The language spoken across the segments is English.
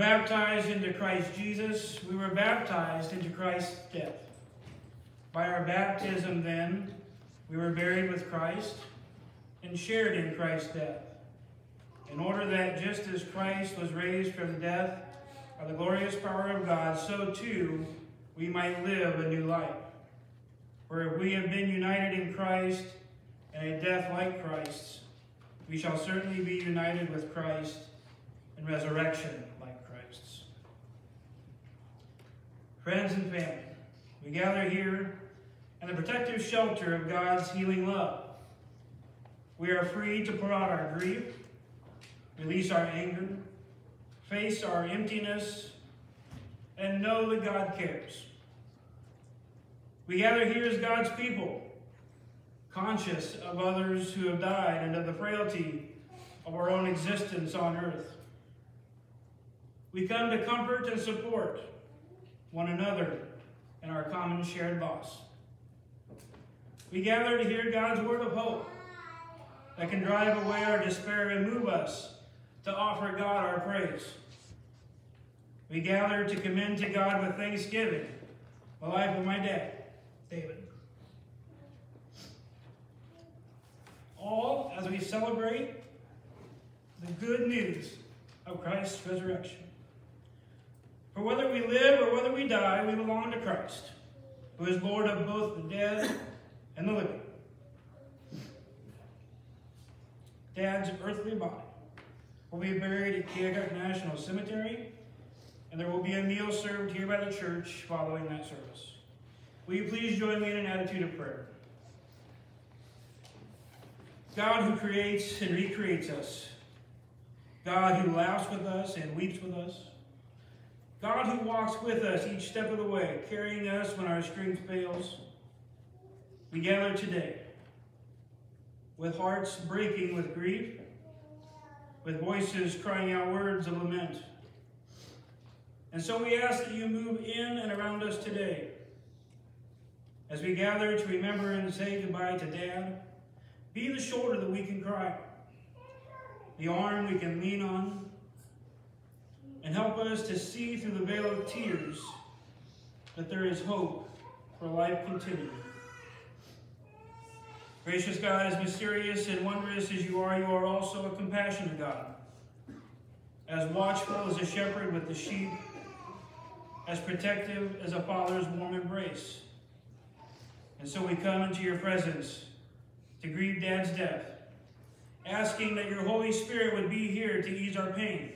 baptized into Christ Jesus, we were baptized into Christ's death. By our baptism, then, we were buried with Christ and shared in Christ's death, in order that just as Christ was raised from the death by the glorious power of God, so too we might live a new life. For if we have been united in Christ in a death like Christ's, we shall certainly be united with Christ in resurrection like Christ's. Friends and family, we gather here in the protective shelter of God's healing love. We are free to pour out our grief, release our anger, face our emptiness, and know that God cares. We gather here as God's people, conscious of others who have died and of the frailty of our own existence on earth. We come to comfort and support one another and our common shared loss. We gather to hear God's word of hope that can drive away our despair and move us to offer God our praise. We gather to commend to God with thanksgiving the life of my dad, David. All as we celebrate the good news of Christ's resurrection. For whether we live or whether we die, we belong to Christ, who is Lord of both the dead and the living. Dad's earthly body will be buried at Keokuk National Cemetery, and there will be a meal served here by the church following that service. Will you please join me in an attitude of prayer? God who creates and recreates us, God who laughs with us and weeps with us, God who walks with us each step of the way, carrying us when our strength fails, we gather today with hearts breaking with grief, with voices crying out words of lament. And so we ask that you move in and around us today as we gather to remember and say goodbye to Dad. Be the shoulder that we can cry, the arm we can lean on, and help us to see through the veil of tears that there is hope for life continuing. Gracious God, as mysterious and wondrous as you are, you are also a compassionate God. As watchful as a shepherd with the sheep, as protective as a father's warm embrace. And so we come into your presence to grieve Dad's death, asking that your Holy Spirit would be here to ease our pain,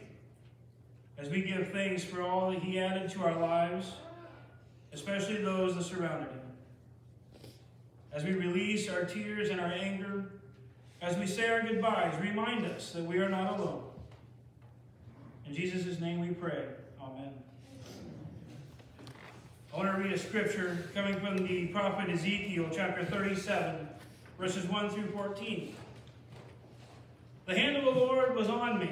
as we give thanks for all that he added to our lives, especially those that surrounded him. As we release our tears and our anger, as we say our goodbyes, remind us that we are not alone. In Jesus' name we pray. Amen. I want to read a scripture coming from the prophet Ezekiel, chapter 37, verses 1 through 14. The hand of the Lord was on me,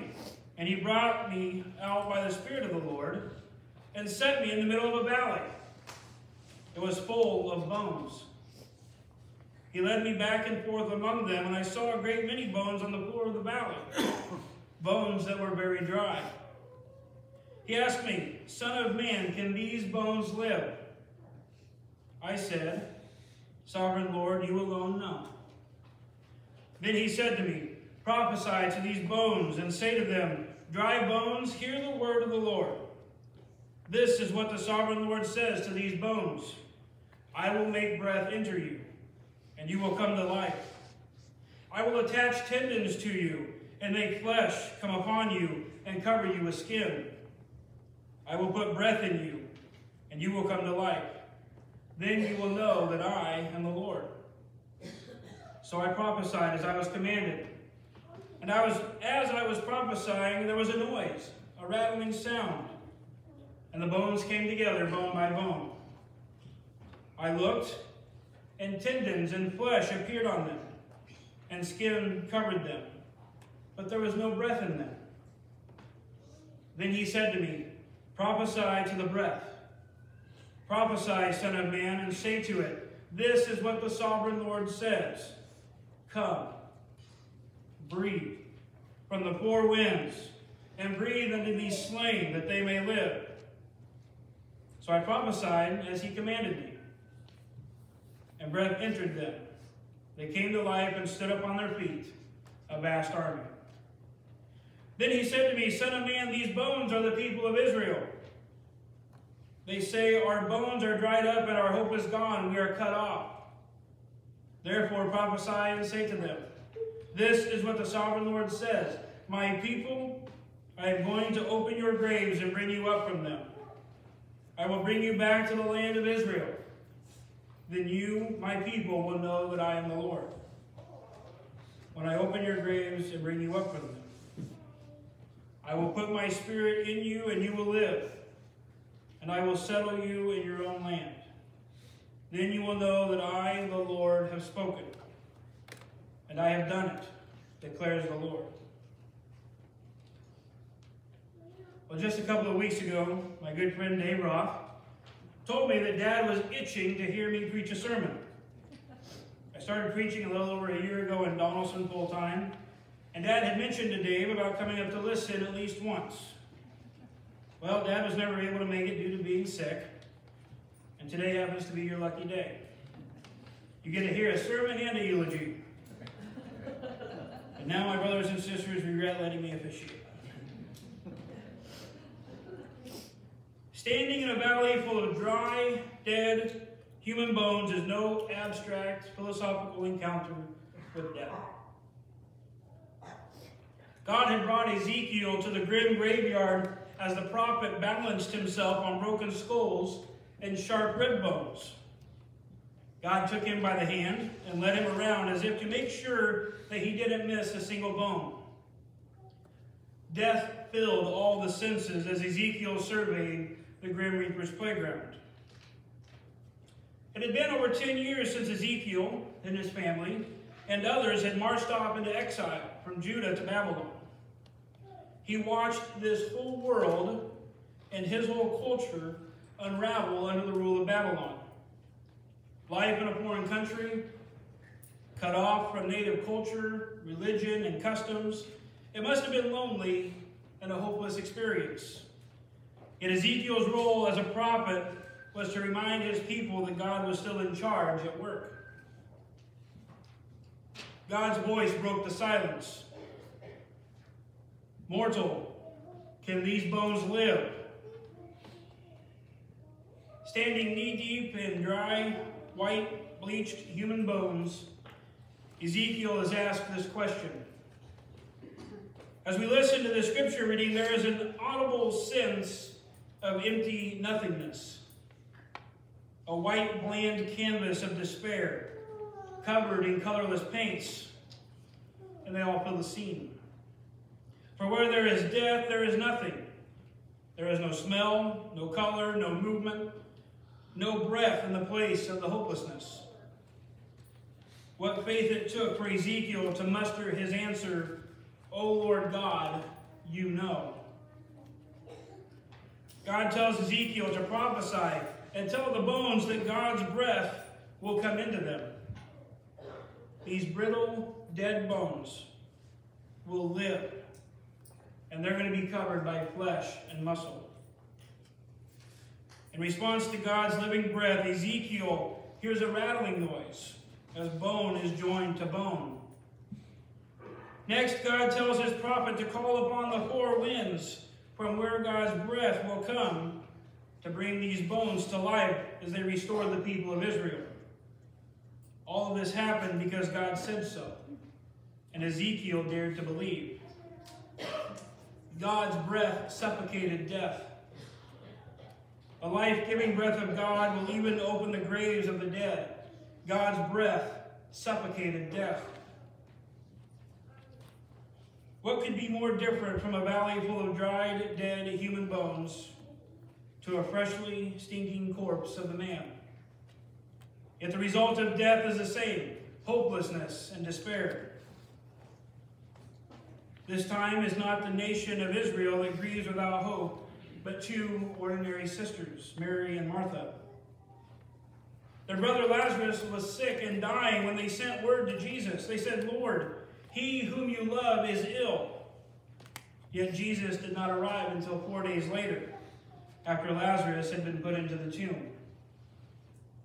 and he brought me out by the Spirit of the Lord, and set me in the middle of a valley. It was full of bones. He led me back and forth among them, and I saw a great many bones on the floor of the valley, bones that were very dry. He asked me, Son of man, can these bones live? I said, Sovereign Lord, you alone know. Then he said to me, Prophesy to these bones, and say to them, Dry bones, hear the word of the Lord. This is what the sovereign Lord says to these bones I will make breath enter you and you will come to life. I will attach tendons to you, and make flesh come upon you, and cover you with skin. I will put breath in you, and you will come to life. Then you will know that I am the Lord. So I prophesied as I was commanded. And I was, as I was prophesying, there was a noise, a rattling sound, and the bones came together, bone by bone. I looked, and tendons and flesh appeared on them, and skin covered them, but there was no breath in them. Then he said to me, Prophesy to the breath. Prophesy, Son of Man, and say to it, This is what the sovereign Lord says. Come, breathe from the four winds, and breathe unto these slain, that they may live. So I prophesied as he commanded me. And breath entered them. They came to life and stood up on their feet, a vast army. Then he said to me, Son of man, these bones are the people of Israel. They say, Our bones are dried up and our hope is gone. We are cut off. Therefore prophesy and say to them, This is what the sovereign Lord says My people, I am going to open your graves and bring you up from them. I will bring you back to the land of Israel. Then you, my people, will know that I am the Lord. When I open your graves and bring you up from them, I will put my spirit in you and you will live, and I will settle you in your own land. Then you will know that I, the Lord, have spoken, and I have done it, declares the Lord. Well, just a couple of weeks ago, my good friend Dave Roth told me that Dad was itching to hear me preach a sermon. I started preaching a little over a year ago in Donelson full time, and Dad had mentioned to Dave about coming up to listen at least once. Well, Dad was never able to make it due to being sick, and today happens to be your lucky day. You get to hear a sermon and a eulogy. And now my brothers and sisters regret letting me officiate. Standing in a valley full of dry, dead human bones is no abstract philosophical encounter with death. God had brought Ezekiel to the grim graveyard as the prophet balanced himself on broken skulls and sharp rib bones. God took him by the hand and led him around as if to make sure that he didn't miss a single bone. Death filled all the senses as Ezekiel surveyed the Grim Reaper's playground. It had been over 10 years since Ezekiel and his family and others had marched off into exile from Judah to Babylon. He watched this whole world and his whole culture unravel under the rule of Babylon. Life in a foreign country, cut off from native culture, religion, and customs, it must have been lonely and a hopeless experience. Yet Ezekiel's role as a prophet was to remind his people that God was still in charge at work. God's voice broke the silence. Mortal, can these bones live? Standing knee deep in dry, white, bleached human bones, Ezekiel is asked this question. As we listen to the scripture reading, there is an audible sense of empty nothingness. A white, bland canvas of despair, covered in colorless paints, and they all fill the scene. For where there is death, there is nothing. There is no smell, no color, no movement, no breath in the place of the hopelessness. What faith it took for Ezekiel to muster his answer, O Lord God, you know. God tells Ezekiel to prophesy and tell the bones that God's breath will come into them. These brittle, dead bones will live, and they're going to be covered by flesh and muscle. In response to God's living breath, Ezekiel hears a rattling noise as bone is joined to bone. Next, God tells his prophet to call upon the four winds from where God's breath will come to bring these bones to life as they restore the people of Israel. All of this happened because God said so, and Ezekiel dared to believe. God's breath suffocated death. The life-giving breath of God will even open the graves of the dead. God's breath suffocated death. What could be more different from a valley full of dried, dead human bones to a freshly stinking corpse of a man? Yet the result of death is the same hopelessness and despair. This time is not the nation of Israel that grieves without hope, but two ordinary sisters, Mary and Martha. Their brother Lazarus was sick and dying when they sent word to Jesus. They said, Lord, he whom you love is ill. Yet Jesus did not arrive until four days later, after Lazarus had been put into the tomb.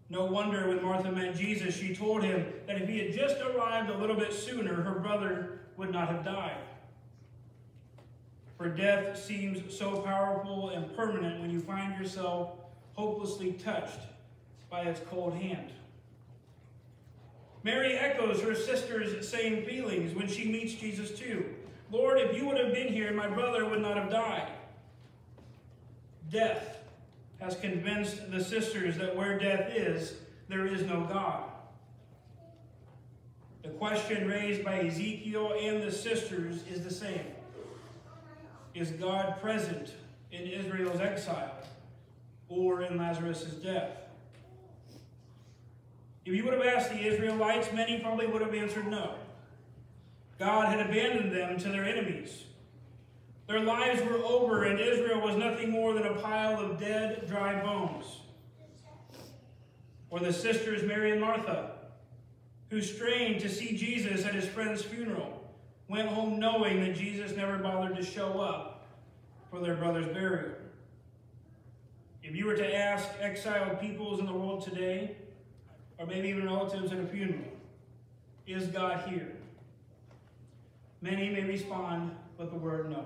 No wonder when Martha met Jesus, she told him that if he had just arrived a little bit sooner, her brother would not have died. For death seems so powerful and permanent when you find yourself hopelessly touched by its cold hand. Mary echoes her sister's same feelings when she meets Jesus too. Lord, if you would have been here, my brother would not have died. Death has convinced the sisters that where death is, there is no God. The question raised by Ezekiel and the sisters is the same. Is God present in Israel's exile or in Lazarus' death? If you would have asked the Israelites, many probably would have answered no. God had abandoned them to their enemies. Their lives were over, and Israel was nothing more than a pile of dead, dry bones. Or the sisters Mary and Martha, who strained to see Jesus at his friend's funeral, went home knowing that Jesus never bothered to show up for their brother's burial. If you were to ask exiled peoples in the world today, or maybe even relatives at a funeral, is God here? Many may respond with the word no.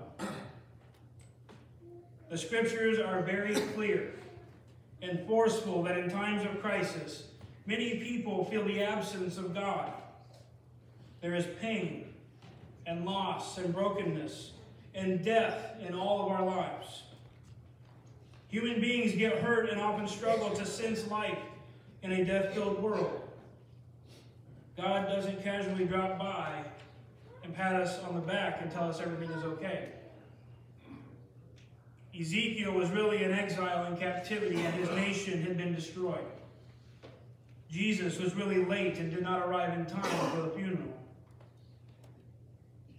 The scriptures are very clear and forceful that in times of crisis, many people feel the absence of God. There is pain and loss and brokenness and death in all of our lives. Human beings get hurt and often struggle to sense life in a death-filled world. God doesn't casually drop by and pat us on the back and tell us everything is okay. Ezekiel was really in exile in captivity and his nation had been destroyed. Jesus was really late and did not arrive in time for the funeral.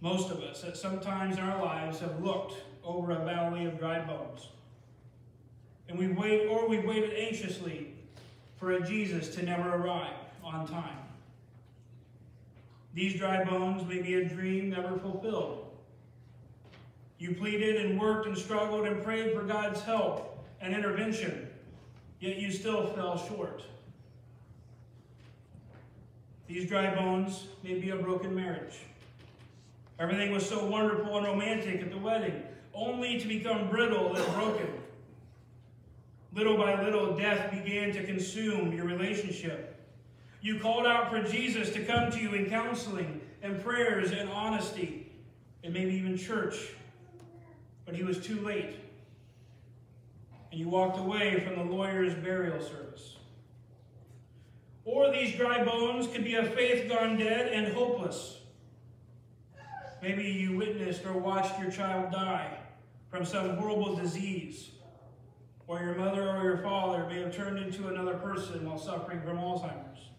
Most of us at some times in our lives have looked over a valley of dry bones. And we wait or we've waited anxiously for a Jesus to never arrive on time. These dry bones may be a dream never fulfilled. You pleaded and worked and struggled and prayed for God's help and intervention, yet you still fell short. These dry bones may be a broken marriage. Everything was so wonderful and romantic at the wedding, only to become brittle and broken. Little by little, death began to consume your relationship. You called out for Jesus to come to you in counseling and prayers and honesty and maybe even church. But he was too late. And you walked away from the lawyer's burial service. Or these dry bones could be a faith gone dead and hopeless. Maybe you witnessed or watched your child die from some horrible disease. Or your mother or your father may have turned into another person while suffering from Alzheimer's.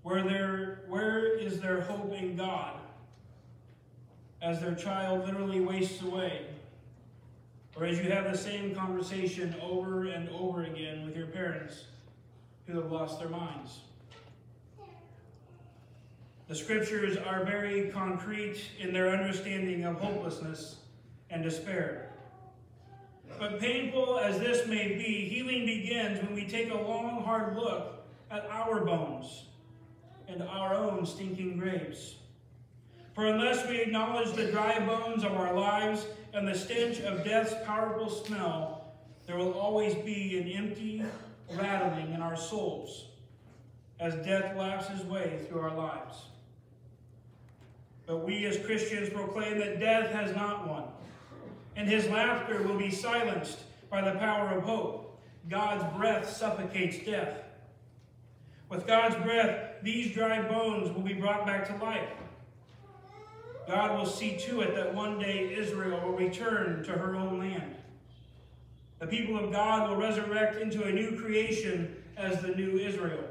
Where, there, where is their hope in God as their child literally wastes away? Or as you have the same conversation over and over again with your parents who have lost their minds? The scriptures are very concrete in their understanding of hopelessness and despair. But painful as this may be, healing begins when we take a long, hard look at our bones and our own stinking graves. For unless we acknowledge the dry bones of our lives and the stench of death's powerful smell, there will always be an empty rattling in our souls as death laps his way through our lives. But we as Christians proclaim that death has not won, and his laughter will be silenced by the power of hope. God's breath suffocates death. With God's breath, these dry bones will be brought back to life. God will see to it that one day Israel will return to her own land. The people of God will resurrect into a new creation as the new Israel.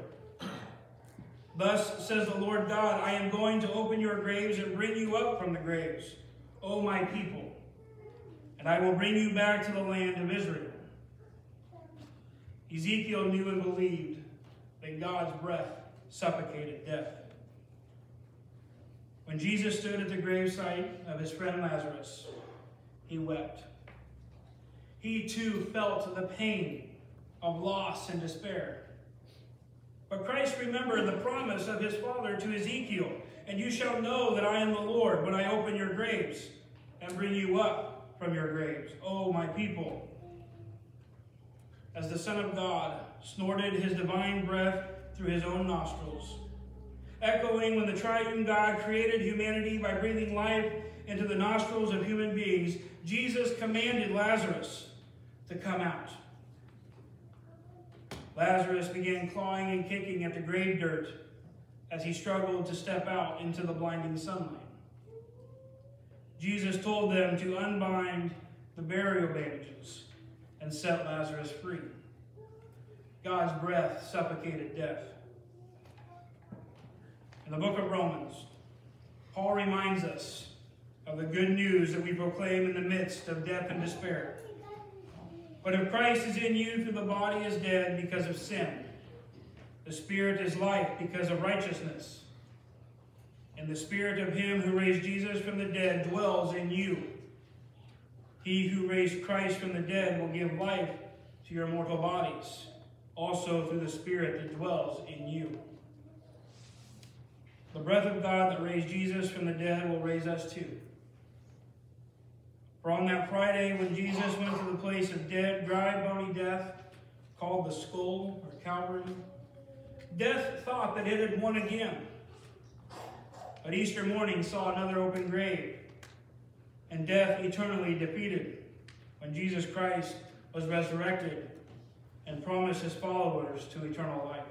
Thus says the Lord God, I am going to open your graves and bring you up from the graves, O my people, and I will bring you back to the land of Israel. Ezekiel knew and believed that God's breath suffocated death. When Jesus stood at the gravesite of his friend Lazarus, he wept. He too felt the pain of loss and despair. But Christ remembered the promise of his Father to Ezekiel, and you shall know that I am the Lord when I open your graves and bring you up from your graves, O my people. As the Son of God snorted his divine breath through his own nostrils, echoing when the triune God created humanity by breathing life into the nostrils of human beings, Jesus commanded Lazarus to come out. Lazarus began clawing and kicking at the grave dirt as he struggled to step out into the blinding sunlight. Jesus told them to unbind the burial bandages and set Lazarus free. God's breath suffocated death. In the book of Romans, Paul reminds us of the good news that we proclaim in the midst of death and despair. But if Christ is in you, through the body is dead because of sin. The spirit is life because of righteousness. And the spirit of him who raised Jesus from the dead dwells in you. He who raised Christ from the dead will give life to your mortal bodies, also through the spirit that dwells in you. The breath of God that raised Jesus from the dead will raise us too. For on that Friday, when Jesus went to the place of dead, dry, bony death, called the skull or Calvary, death thought that it had won again. But Easter morning saw another open grave, and death eternally defeated when Jesus Christ was resurrected and promised his followers to eternal life.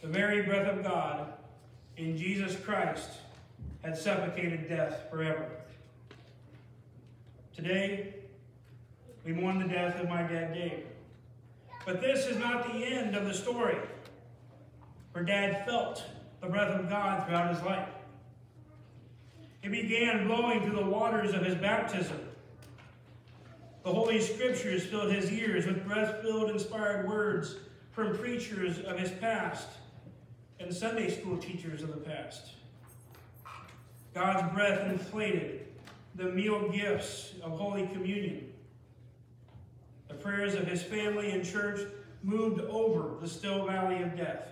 The very breath of God in Jesus Christ had suffocated death forever. Today, we mourn the death of my dad, Dave. But this is not the end of the story. For Dad felt the breath of God throughout his life. It began blowing through the waters of his baptism. The Holy Scriptures filled his ears with breath-filled, inspired words from preachers of his past and Sunday school teachers of the past. God's breath inflated the meal gifts of Holy Communion. The prayers of his family and church moved over the still valley of death.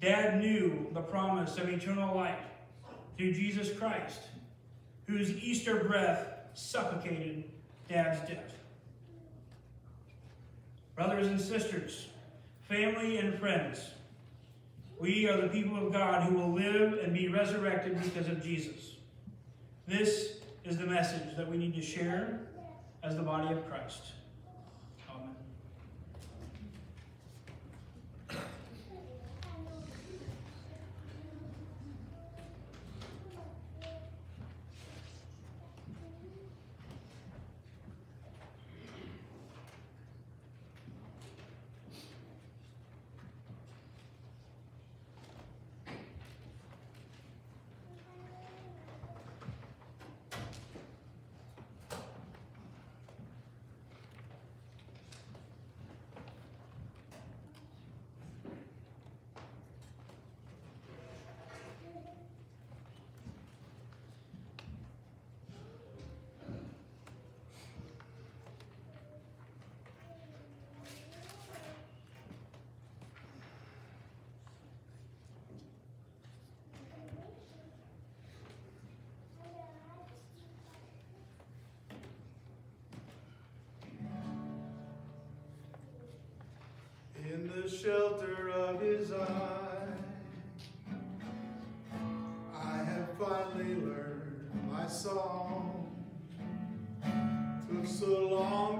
Dad knew the promise of eternal life through Jesus Christ, whose Easter breath suffocated Dad's death. Brothers and sisters, family and friends, we are the people of God who will live and be resurrected because of Jesus. This is the message that we need to share as the body of Christ. In the shelter of his eye. I have finally learned my song. Took so long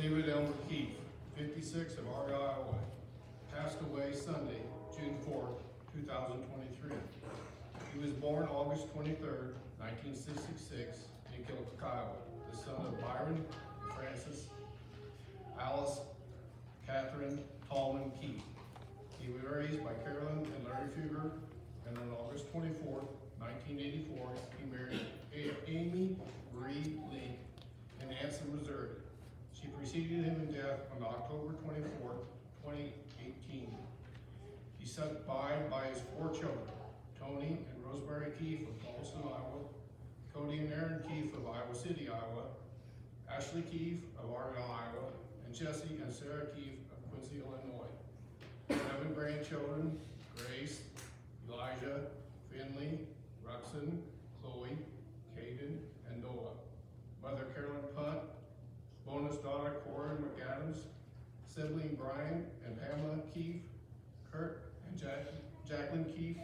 David Elmer Keefe, 56 of Argyle, Iowa, passed away Sunday, June 4th, 2023. He was born August 23rd, 1966 in Keokuk, Iowa, the son of Byron Francis Alice Catherine Tallman Keefe. He was raised by Carolyn and Larry Fugger, and on August 24th, 1984, he married Amy Marie Lee in Anson, Missouri. She preceded him in death on October twenty-fourth, twenty eighteen. He sat by by his four children, Tony and Rosemary Keefe of Paulson, Iowa, Cody and Aaron Keefe of Iowa City, Iowa, Ashley Keefe of Argyle, Iowa, and Jesse and Sarah Keefe of Quincy, Illinois. Seven grandchildren, Grace, Elijah, Finley, Ruxin, Chloe, Caden, and Noah. Mother Carolyn Punt, bonus daughter Corin McAdams, sibling Brian and Pamela Keefe, Kurt and Jack, Jacqueline Keefe,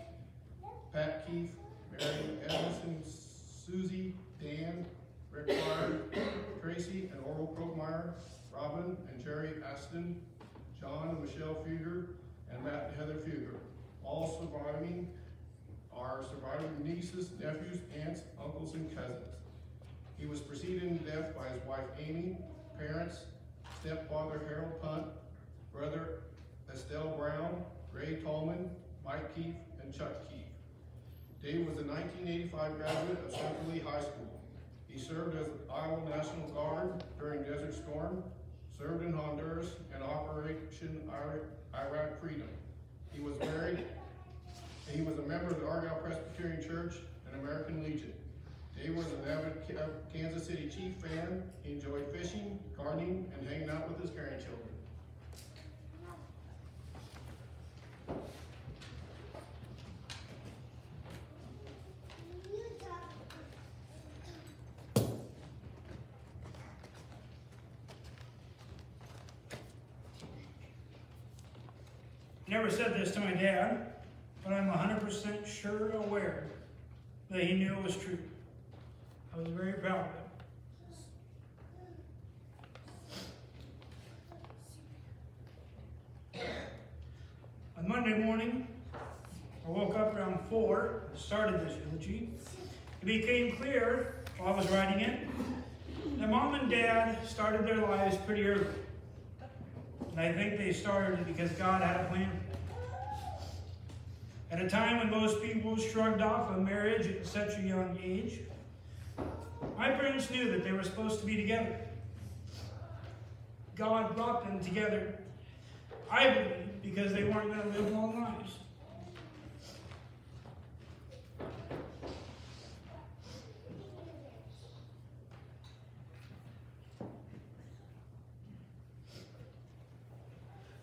Pat Keefe, Mary Edmondson, Susie, Dan, Rick Meyer, Tracy and Oral Krogmeyer, Robin and Jerry Aston, John and Michelle Fugger, and Matt and Heather Fugger. All surviving are surviving nieces, nephews, aunts, uncles, and cousins. He was preceded in death by his wife Amy, parents, stepfather Harold Punt, brother Estelle Brown, Ray Tallman, Mike Keefe, and Chuck Keefe. Dave was a 1985 graduate of Central Lee High School. He served as Iowa National Guard during Desert Storm, served in Honduras and Operation Iraq Iraq Freedom. He was married, he was a member of the Argyle Presbyterian Church and American Legion. Dave was an avid uh, Kansas City Chief fan. He enjoyed fishing, gardening, and hanging out with his grandchildren. Never said this to my dad, but I'm 100% sure aware that he knew it was true. I was very proud of him. On Monday morning, I woke up around 4, and started this eulogy. It became clear while I was writing it that mom and dad started their lives pretty early. And I think they started because God had a plan. At a time when most people shrugged off a marriage at such a young age, my parents knew that they were supposed to be together. God brought them together, I believe, because they weren't going to live long lives.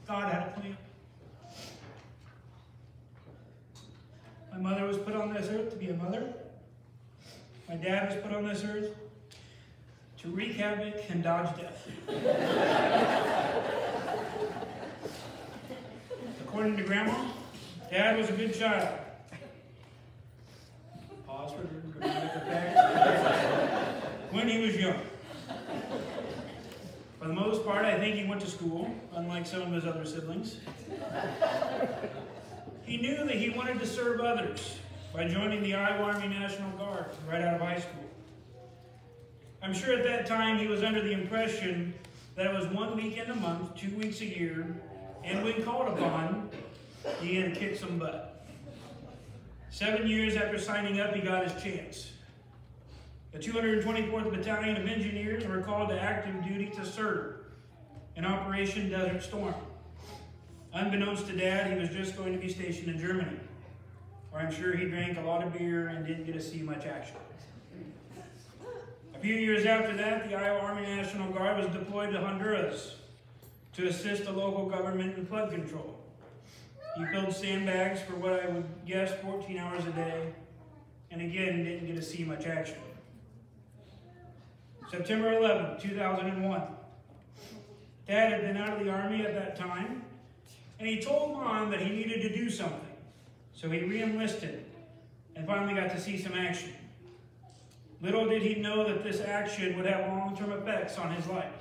God had a plan. My mother was put on this earth to be a mother. My dad was put on this earth to wreak havoc and dodge death. According to Grandma, Dad was a good child. Pause for. When he was young. For the most part, I think he went to school, unlike some of his other siblings. He knew that he wanted to serve others by joining the Iowa Army National Guard right out of high school. I'm sure at that time he was under the impression that it was one weekend a month, two weeks a year, and when called upon, he had to kick some butt. Seven years after signing up, he got his chance. The 224th Battalion of Engineers were called to active duty to serve in Operation Desert Storm. Unbeknownst to Dad, he was just going to be stationed in Germany, where I'm sure he drank a lot of beer and didn't get to see much action. A few years after that, the Iowa Army National Guard was deployed to Honduras to assist the local government in flood control. He filled sandbags for what I would guess 14 hours a day, and again didn't get to see much action. September 11, 2001. Dad had been out of the Army at that time, and he told Mom that he needed to do something. So he re-enlisted and finally got to see some action. Little did he know that this action would have long-term effects on his life.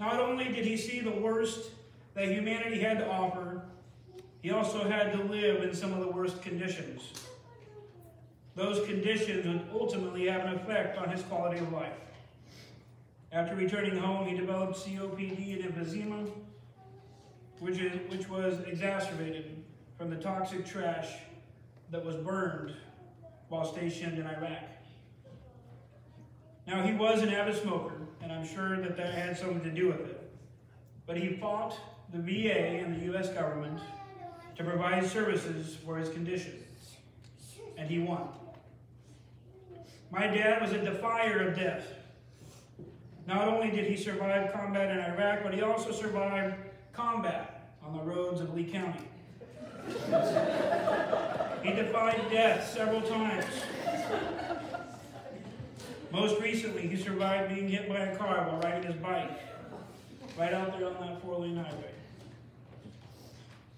Not only did he see the worst that humanity had to offer, he also had to live in some of the worst conditions. Those conditions would ultimately have an effect on his quality of life. After returning home, he developed COPD and emphysema, which, is, which was exacerbated from the toxic trash that was burned while stationed in Iraq. Now, he was an avid smoker, and I'm sure that that had something to do with it. But he fought the VA and the U.S. government to provide services for his condition, and he won. My dad was a defier of death. Not only did he survive combat in Iraq, but he also survived combat on the roads of Lee County. He defied death several times. Most recently, he survived being hit by a car while riding his bike right out there on that four-lane highway.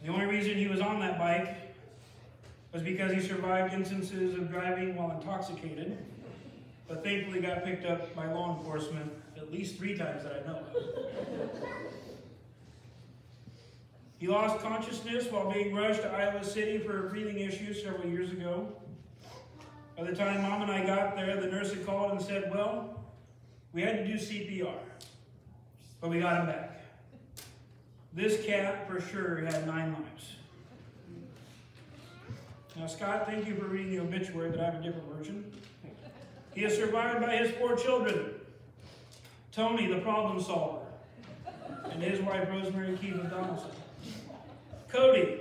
The only reason he was on that bike was because he survived instances of driving while intoxicated, but thankfully got picked up by law enforcement at least three times that I know of. He lost consciousness while being rushed to Iowa City for a breathing issues several years ago. By the time mom and I got there, the nurse had called and said, well, we had to do CPR, but we got him back. This cat for sure had nine lives. Now, Scott, thank you for reading the obituary, but I have a different version. He is survived by his four children Tony, the problem solver, and his wife, Rosemary Keefe Donaldson. Cody,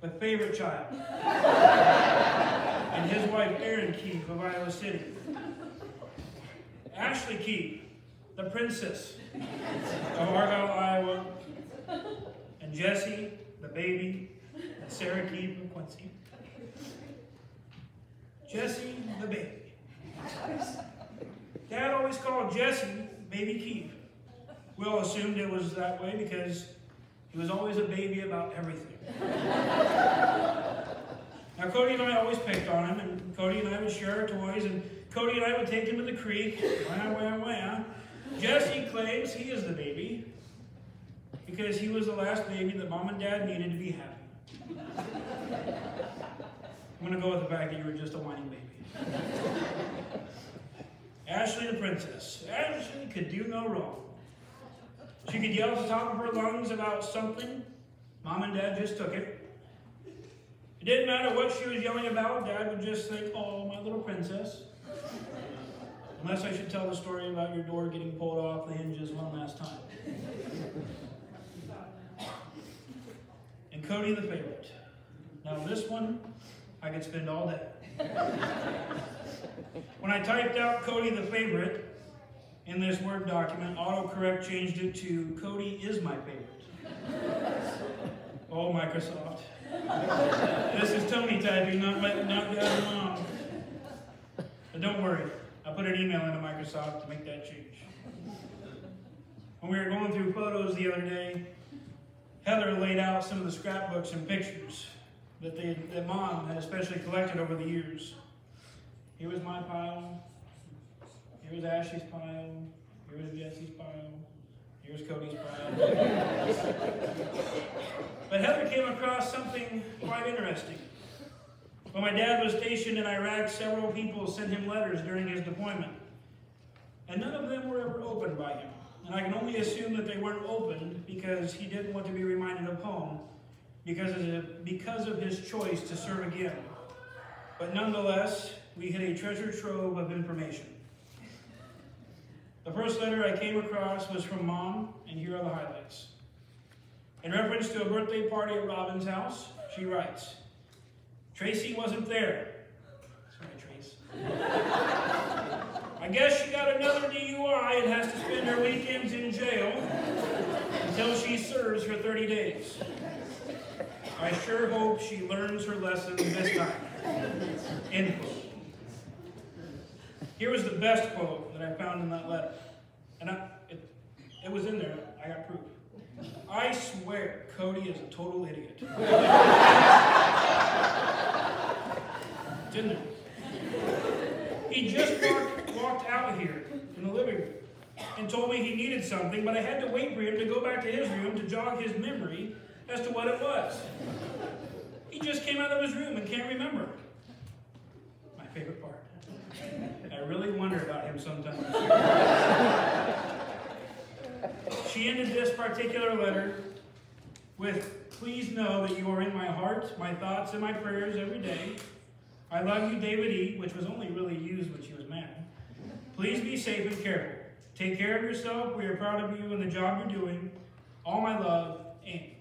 the favorite child, and his wife, Erin Keefe of Iowa City. Ashley Keefe, the princess of Argyle, Iowa, and Jesse, the baby, and Sarah Keefe of Quincy. Jesse, the baby. Dad always called Jesse Baby Keefe. We all assumed it was that way because he was always a baby about everything. now, Cody and I always picked on him, and Cody and I would share our toys, and Cody and I would take him to the creek. Wah, wah, wah. Jesse claims he is the baby because he was the last baby that mom and dad needed to be happy. I'm going to go with the fact that you were just a whining baby. Ashley the princess. Ashley could do no wrong. She could yell at the top of her lungs about something. Mom and dad just took it. It didn't matter what she was yelling about, dad would just think, oh, my little princess. Unless I should tell the story about your door getting pulled off the hinges one last time. and Cody the favorite. Now this one, I could spend all day. when I typed out Cody the favorite in this Word document, autocorrect changed it to Cody is my favorite. oh, Microsoft. this is Tony typing, not, my, not Dad's mom. But don't worry, I put an email into Microsoft to make that change. When we were going through photos the other day, Heather laid out some of the scrapbooks and pictures that, they, that mom had especially collected over the years. Here was my pile. Here was Ashley's pile. Here's Jesse's pile. Here's Cody's pile. but Heather came across something quite interesting. When my dad was stationed in Iraq, several people sent him letters during his deployment. And none of them were ever opened by him. And I can only assume that they weren't opened because he didn't want to be reminded of home because of, because of his choice to serve again. But nonetheless, we hit a treasure trove of information. The first letter I came across was from Mom, and here are the highlights. In reference to a birthday party at Robin's house, she writes, Tracy wasn't there. Sorry, Trace. I guess she got another DUI and has to spend her weekends in jail until she serves her 30 days. I sure hope she learns her lesson this time. End quote. Here was the best quote that I found in that letter. And I, it, it was in there. I got proof. I swear Cody is a total idiot. Didn't it? He just walked, walked out here in the living room and told me he needed something, but I had to wait for him to go back to his room to jog his memory as to what it was. He just came out of his room and can't remember. My favorite part. I really wonder about him sometimes. she ended this particular letter with, Please know that you are in my heart, my thoughts, and my prayers every day. I love you, David E., which was only really used when she was mad. Please be safe and careful. Take care of yourself. We are proud of you and the job you're doing. All my love, Amy.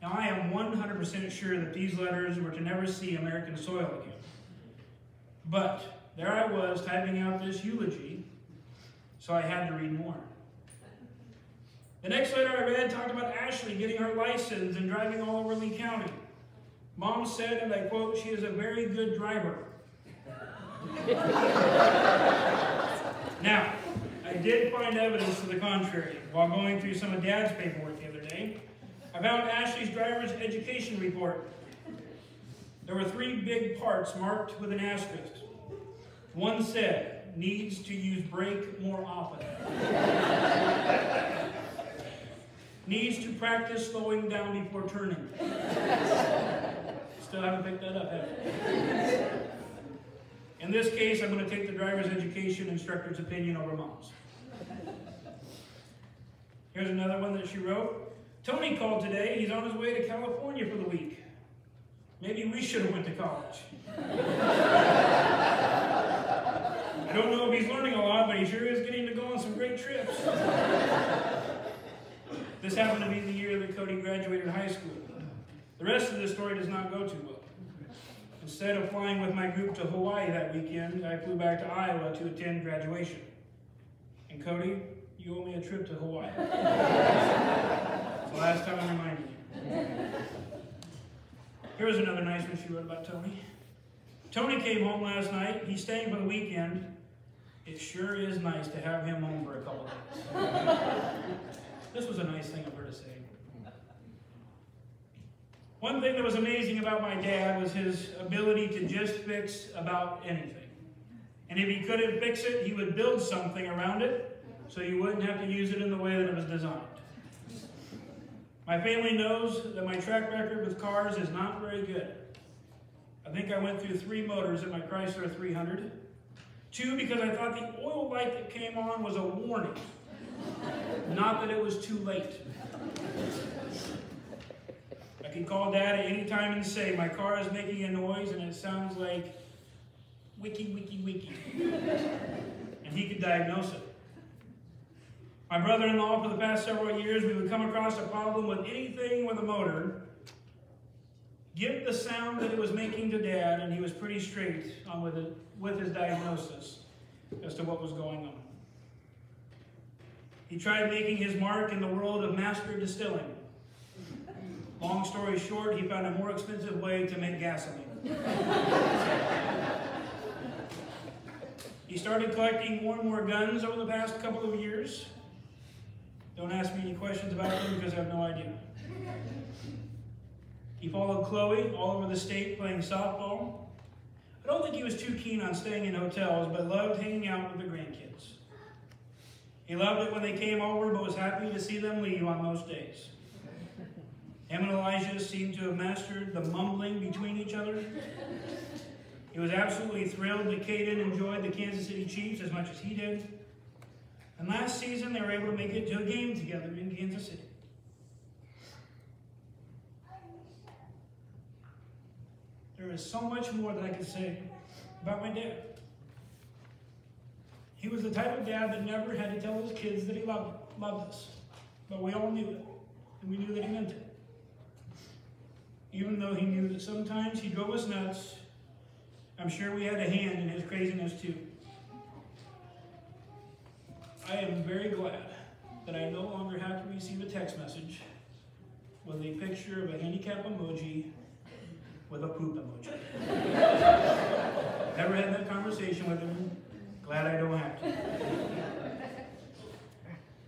Now, I am 100% sure that these letters were to never see American soil again. But there I was typing out this eulogy, so I had to read more. The next letter I read talked about Ashley getting her license and driving all over Lee County. Mom said, and I quote, she is a very good driver. now, I did find evidence to the contrary while going through some of Dad's paperwork the other day. I found Ashley's driver's education report. There were three big parts marked with an asterisk. One said, needs to use brake more often. needs to practice slowing down before turning. Still haven't picked that up, have? In this case, I'm going to take the driver's education instructor's opinion over mom's. Here's another one that she wrote. Tony called today. He's on his way to California for the week. Maybe we should have went to college. I don't know if he's learning a lot, but he sure is getting to go on some great trips. this happened to be the year that Cody graduated high school. The rest of the story does not go too well. Instead of flying with my group to Hawaii that weekend, I flew back to Iowa to attend graduation. And Cody, you owe me a trip to Hawaii. the last time I'm reminding you. Here's another nice one she wrote about Tony. Tony came home last night. He's staying for the weekend. It sure is nice to have him home for a couple days. this was a nice thing of her to say. One thing that was amazing about my dad was his ability to just fix about anything. And if he couldn't fix it, he would build something around it so you wouldn't have to use it in the way that it was designed. My family knows that my track record with cars is not very good. I think I went through three motors in my Chrysler 300. Two, because I thought the oil light that came on was a warning, not that it was too late. I can call dad at any time and say, my car is making a noise and it sounds like wiki, wiki, wiki. and he could diagnose it. My brother-in-law, for the past several years, we would come across a problem with anything with a motor, give the sound that it was making to Dad, and he was pretty straight on with it, with his diagnosis as to what was going on. He tried making his mark in the world of master distilling. Long story short, he found a more expensive way to make gasoline. he started collecting more and more guns over the past couple of years. Don't ask me any questions about them because I have no idea. He followed Chloe all over the state playing softball. I don't think he was too keen on staying in hotels, but loved hanging out with the grandkids. He loved it when they came over, but was happy to see them leave on most days. Him and Elijah seemed to have mastered the mumbling between each other. He was absolutely thrilled that Caden enjoyed the Kansas City Chiefs as much as he did. And last season, they were able to make it to a game together in Kansas City. There is so much more that I could say, about my dad. He was the type of dad that never had to tell his kids that he loved, loved us. But we all knew it, and we knew that he meant it. Even though he knew that sometimes he drove us nuts, I'm sure we had a hand in his craziness too. I am very glad that I no longer have to receive a text message with a picture of a handicap emoji with a poop emoji. Never had that conversation with him. Glad I don't have to.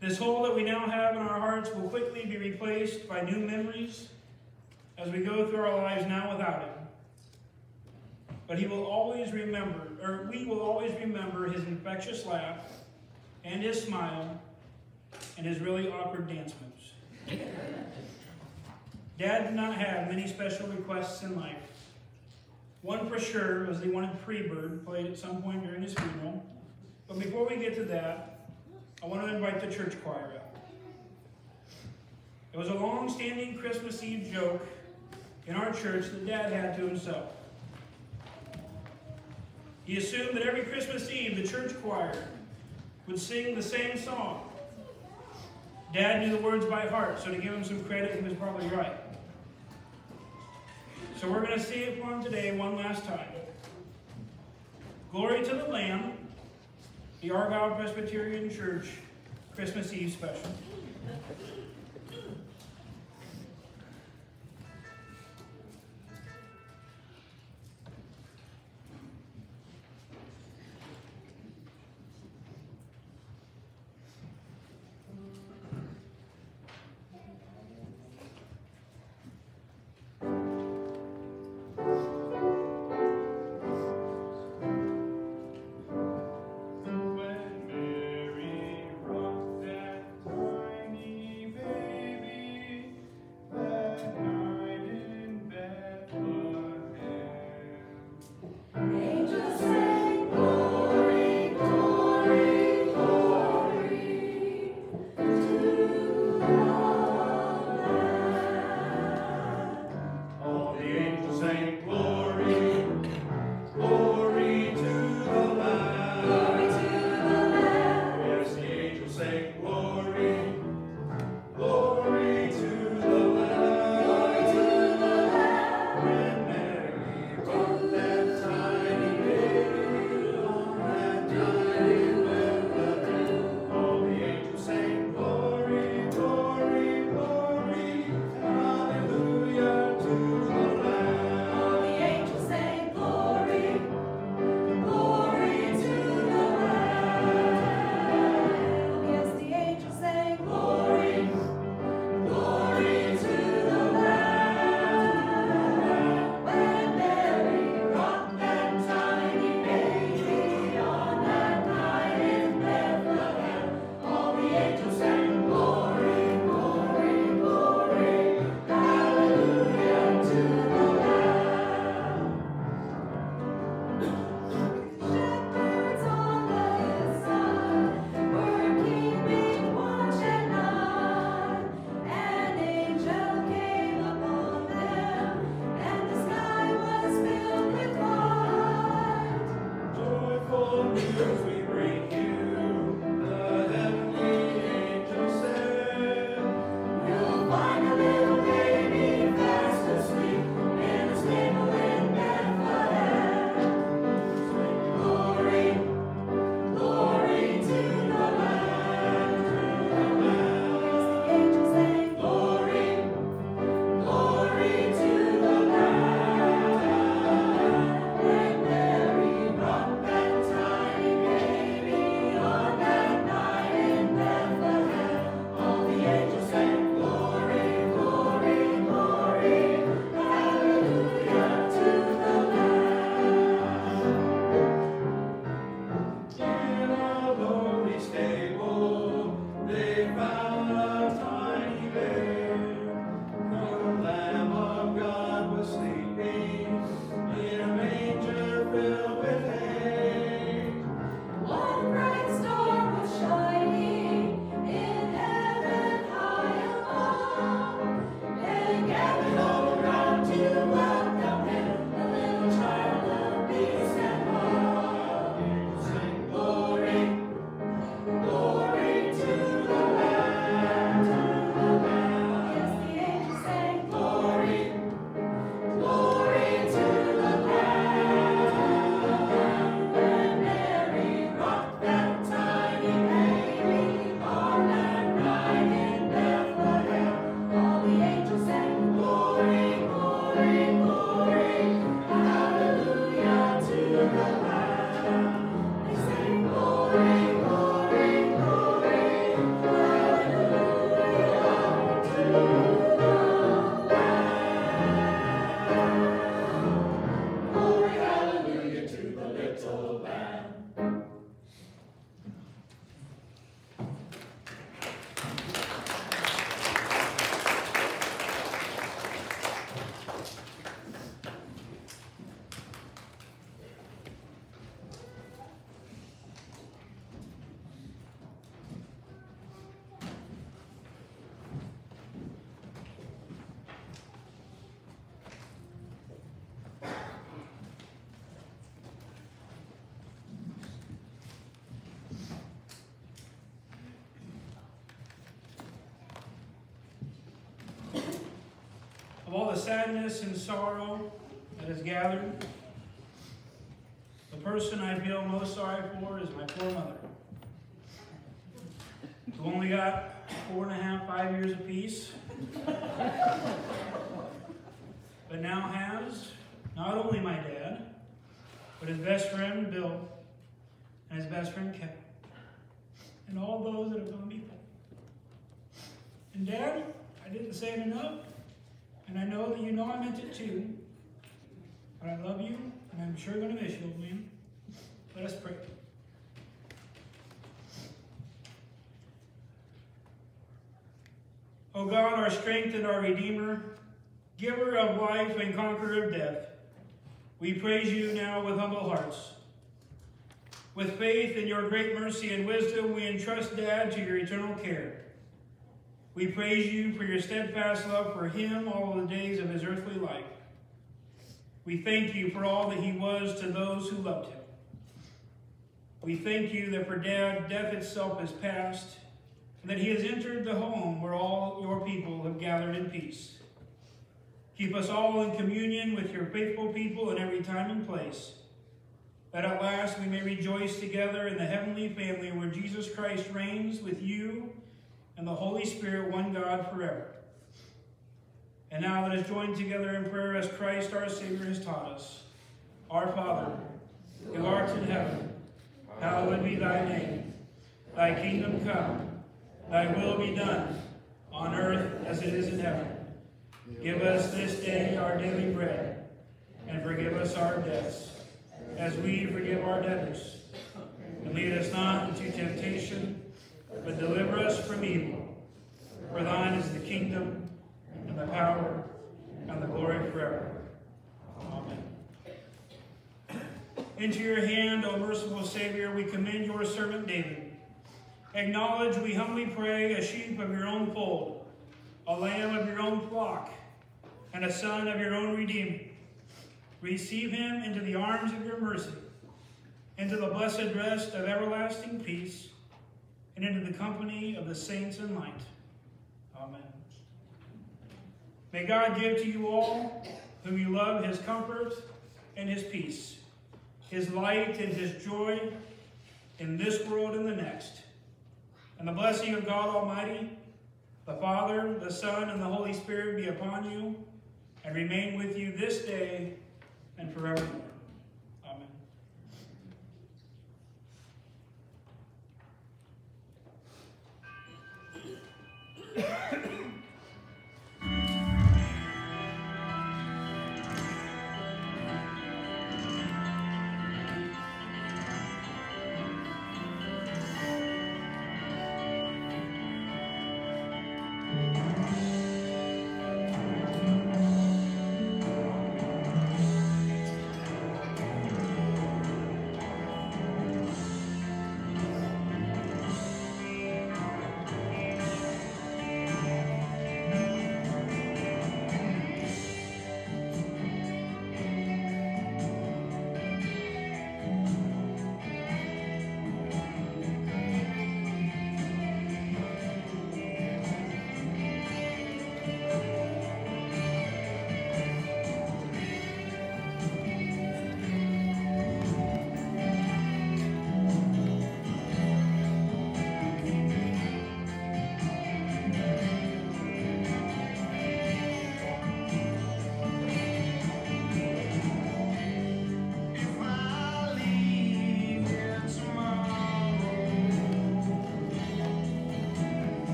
This hole that we now have in our hearts will quickly be replaced by new memories as we go through our lives now without him. But he will always remember, or we will always remember his infectious laugh and his smile and his really awkward dance moves. Dad did not have many special requests in life. One for sure was he wanted Freebird played at some point during his funeral. But before we get to that, I want to invite the church choir up. It was a long-standing Christmas Eve joke in our church that Dad had to himself. He assumed that every Christmas Eve the church choir would sing the same song. Dad knew the words by heart, so to give him some credit, he was probably right. So we're going to see it for him today one last time. Glory to the Lamb, the Argyle Presbyterian Church Christmas Eve special. The sadness and sorrow that has gathered, the person I feel most sorry for is my poor mother, who only got four and a half, five years apiece, but now has not only my dad, but his best friend Bill, and his best friend Kevin, and all those that have gone before. And Dad, I didn't say it enough, and I know that you know I meant it too. But I love you, and I'm sure going to miss you, man. Let us pray. O God, our strength and our Redeemer, giver of life and conqueror of death, we praise you now with humble hearts. With faith in your great mercy and wisdom, we entrust Dad to your eternal care. We praise you for your steadfast love for him all the days of his earthly life. We thank you for all that he was to those who loved him. We thank you that for Dad, death itself is past, and that he has entered the home where all your people have gathered in peace. Keep us all in communion with your faithful people in every time and place, that at last we may rejoice together in the heavenly family where Jesus Christ reigns with you and the Holy Spirit, one God forever. And now let us join together in prayer as Christ our Savior has taught us. Our Father, who art in heaven, hallowed be thy name. Thy kingdom come, thy will be done, on earth as it is in heaven. Give us this day our daily bread, and forgive us our debts, as we forgive our debtors. And lead us not into temptation, but deliver us from evil. For thine is the kingdom, and the power, and the glory forever. Amen. Into your hand, O merciful Savior, we commend your servant David. Acknowledge, we humbly pray, a sheep of your own fold, a lamb of your own flock, and a son of your own redeeming. Receive him into the arms of your mercy, into the blessed rest of everlasting peace, and into the company of the saints in light. Amen. May God give to you all, whom you love, his comfort and his peace, his light and his joy in this world and the next. And the blessing of God Almighty, the Father, the Son, and the Holy Spirit be upon you and remain with you this day and forevermore.